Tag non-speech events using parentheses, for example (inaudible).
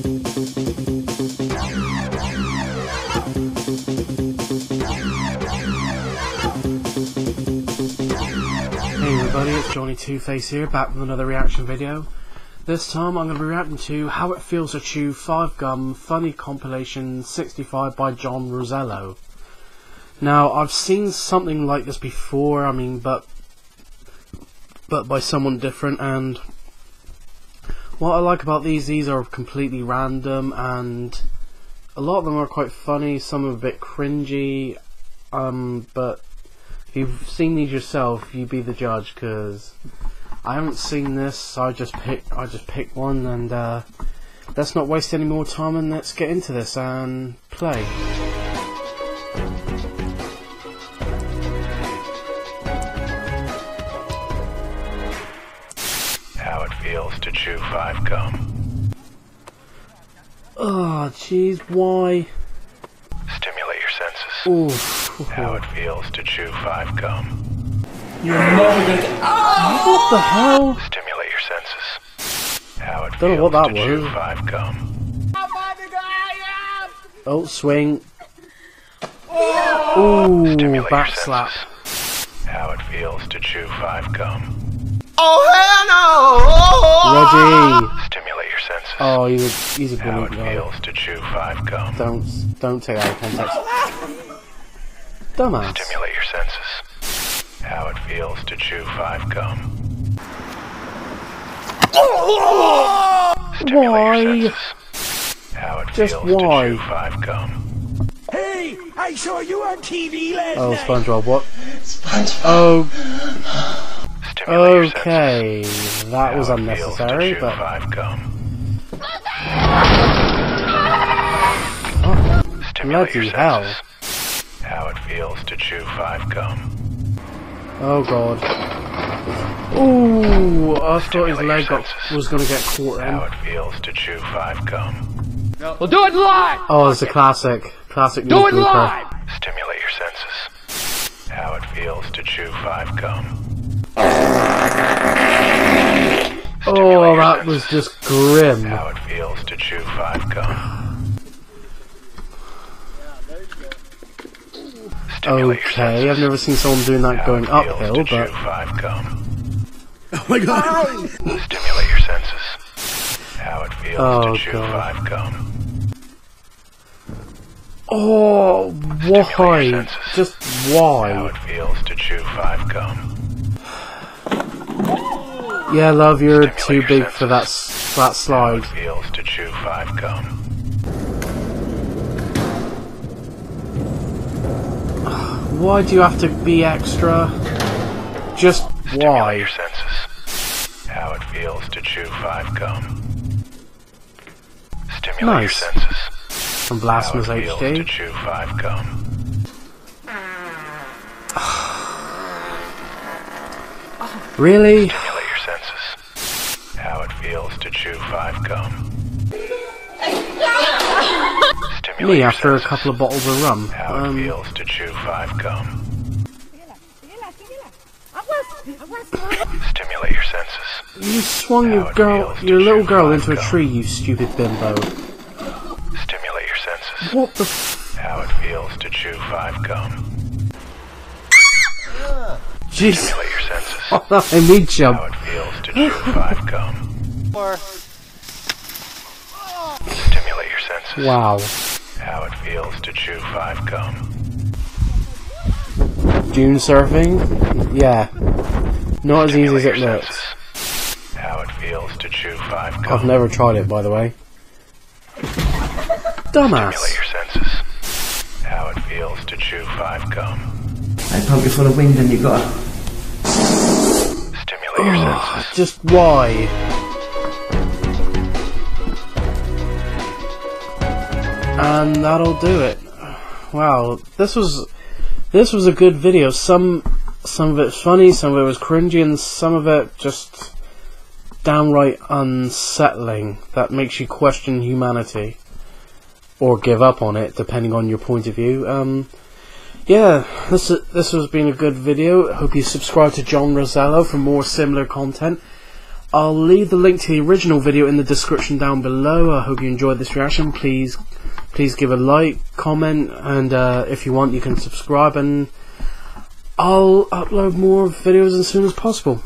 Hey everybody, it's Johnny Two Face here, back with another reaction video. This time I'm going to be reacting to How It Feels to Chew 5 Gum Funny Compilation 65 by John Rosello. Now, I've seen something like this before, I mean, but but by someone different, and what I like about these, these are completely random, and a lot of them are quite funny, some are a bit cringy, um, but if you've seen these yourself, you be the judge, because I haven't seen this, so I just pick, I just picked one, and uh, let's not waste any more time, and let's get into this and play. To chew five gum. Oh, jeez, why? Stimulate your senses. Ooh. How it feels to chew five gum. You're never gonna ah! get. What the hell? Stimulate your senses. How it Don't know feels what that to chew was. five gum. Oh, swing. Ooh, Stimulate back slap. How it feels to chew five gum. Oh, Reggie. Stimulate your senses. Oh, he's a, he's a How it guy. feels to chew five gum. Don't, don't take that out of context. Dumbass. Stimulate your senses. How it feels to chew five gum. Stimulate Why? your senses. How it Just feels why? to chew five gum. Hey, I saw you on TV last Oh, night. SpongeBob, what? SpongeBob. Oh, Stimulate your okay. senses. That was How it feels to unnecessary, chew but five gum. Stimulate your bloody hell. senses. How it feels to chew five gum. Oh god. Ooh, I thought his leg got, was gonna get caught How it feels to chew five gum. We'll do it live! Oh, it's a classic. Classic Do it live! Stimulate your senses. How it feels to chew five gum. Was just grim. How it feels to chew five gum. Stimulate Okay, I've never seen someone doing that How going uphill, to chew but five gum. Oh my god. Stimulate your senses. How it feels Oh, to chew God. five gum. oh, why? your senses. Just How why? it feels to chew five gum. Yeah, love, you're too big for that that slide. feels to chew five gum. (sighs) Why do you have to be extra? Just Stimulate why? your senses. How it feels to chew five gum. Stimulate your senses. From Blasphemous it feels to chew five gum. (sighs) Really? Stimulate your senses. How it feels to chew five. Stimulate Me your after a senses. couple of bottles of rum. How it Um, feels to chew five gum. Stimulate your senses. you swung How your girl, your little girl five into a tree, you stupid bimbo. Stimulate your senses. What the f- How it feels to chew five gum. Jeez. Stimulate your senses. Oh, that made me jump. How it feels to chew five gum. Stimulate your senses. Wow. How it feels to chew five gum. Dune surfing? Yeah. Not as easy as it looks. How it feels to chew five gum. I've never tried it, by the way. Stimulate Dumbass. your senses. How it feels to chew five gum. I pump you full of wind and you got Stimulate your senses. Just why? And that'll do it. Wow, this was this was a good video. Some some of it's funny, some of it was cringy, and some of it just downright unsettling. That makes you question humanity or give up on it, depending on your point of view. Um, yeah, this this has been a good video. Hope you subscribe to John Rosello for more similar content. I'll leave the link to the original video in the description down below. I hope you enjoyed this reaction. Please, please give a like, comment, and uh, if you want, you can subscribe. And I'll upload more videos as soon as possible.